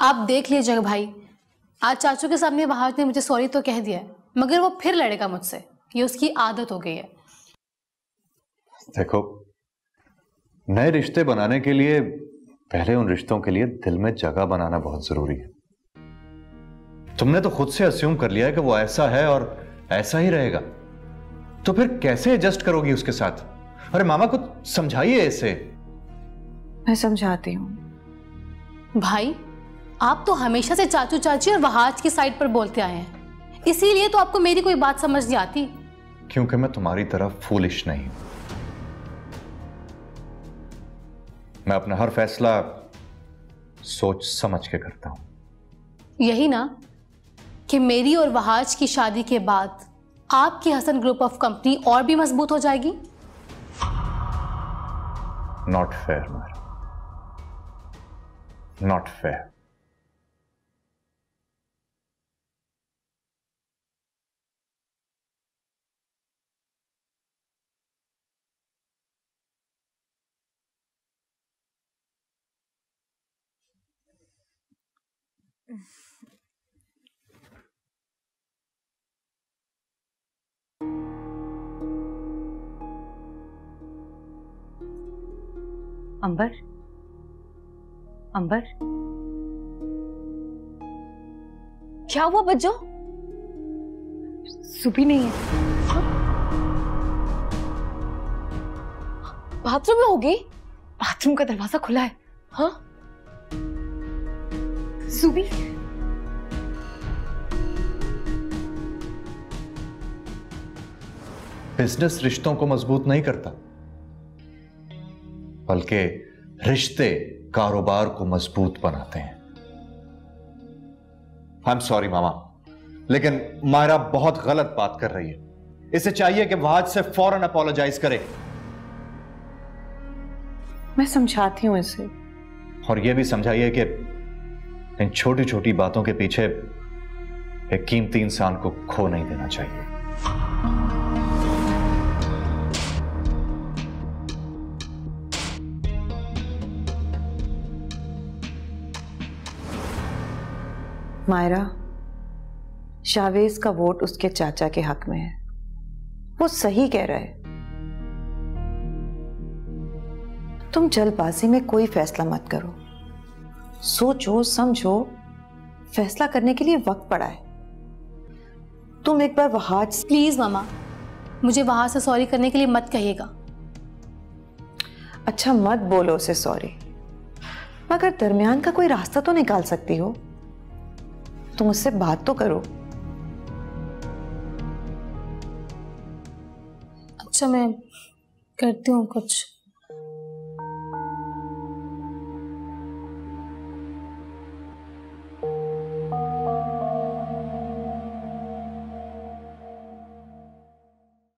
आप देख लीजिएगा भाई आज चाचू के सामने वहाज ने मुझे सॉरी तो कह दिया मगर वो फिर लड़ेगा मुझसे। ये उसकी आदत हो गई है। देखो नए रिश्ते बनाने के लिए पहले उन रिश्तों के लिए दिल में जगह बनाना बहुत ज़रूरी है। तुमने तो खुद से अस्यूम कर लिया है कि वो ऐसा है और ऐसा ही रहेगा। तो फिर कैसे एडजस्ट करोगी उसके साथ? अरे मामा को समझाइए इसे। मैं समझाती हूँ। भाई आप तो हमेशा से चाचू चाची और वहाज की साइड पर बोलते आए हैं। इसीलिए तो आपको मेरी कोई बात समझ नहीं आती। क्योंकि मैं तुम्हारी तरह फूलिश नहीं हूँ। मैं अपना हर फैसला सोच समझ के करता हूँ। यही ना कि मेरी और वहाज की शादी के बाद आपकी हसन ग्रुप ऑफ़ कंपनी और भी मज़बूत हो जाएगी। नॉट फेयर मारा नॉट फेयर अंबर? अंबर? क्या हुआ बच्चों? सुबह नहीं है। बाथरूम में होगी? बाथरूम का दरवाज़ा खुला है। हाँ? सुबी बिज़नेस रिश्तों को मज़बूत नहीं करता। बल्कि रिश्ते कारोबार को मज़बूत बनाते हैं। आई एम सॉरी मामा। लेकिन मायरा बहुत गलत बात कर रही है। इसे चाहिए कि वहाज से फ़ौरन अपोलोजाइज करे। मैं समझाती हूँ इसे। और यह भी समझाइए कि इन छोटी छोटी बातों के पीछे एक कीमती इंसान को खो नहीं देना चाहिए। मायरा, शावेज का वोट उसके चाचा के हक में है। वो सही कह रहा है। तुम जल्दबाजी में कोई फैसला मत करो। सोचो समझो फैसला करने के लिए वक्त पड़ा है। तुम एक बार वहाज प्लीज़ मामा मुझे वहाँ से सॉरी करने के लिए मत कहिएगा। अच्छा मत बोलो उसे सॉरी मगर दरमियान का कोई रास्ता तो निकाल सकती हो। तुम उससे बात तो करो। अच्छा मैं करती हूँ कुछ।